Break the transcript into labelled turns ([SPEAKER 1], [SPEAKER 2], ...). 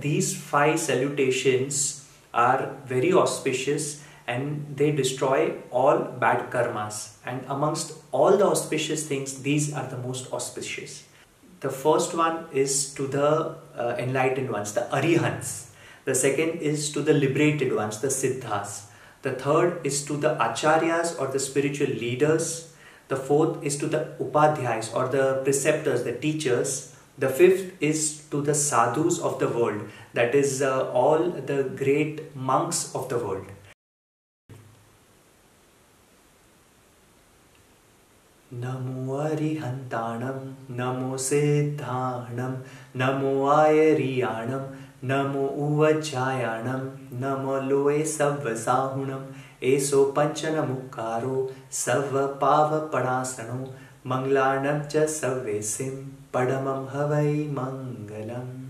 [SPEAKER 1] These five salutations are very auspicious and they destroy all bad karmas. And amongst all the auspicious things, these are the most auspicious. The first one is to the uh, enlightened ones, the Arihants. The second is to the liberated ones, the Siddhas. The third is to the Acharyas or the spiritual leaders. The fourth is to the Upadhyayas or the preceptors, the teachers. The fifth is to the sadhus of the world, that is, uh, all the great monks of the world. नमो अरिहन्ताणं नमो सिद्धाणं नमो आयरियाणं नमो उवचायाणं नमो लोये सव्वसाहुणम् एषो पञ्चनमुकारो सव्वपावपणासनो मङ्गलानं च सव्वेसिं पडमं हवै मङ्गलम्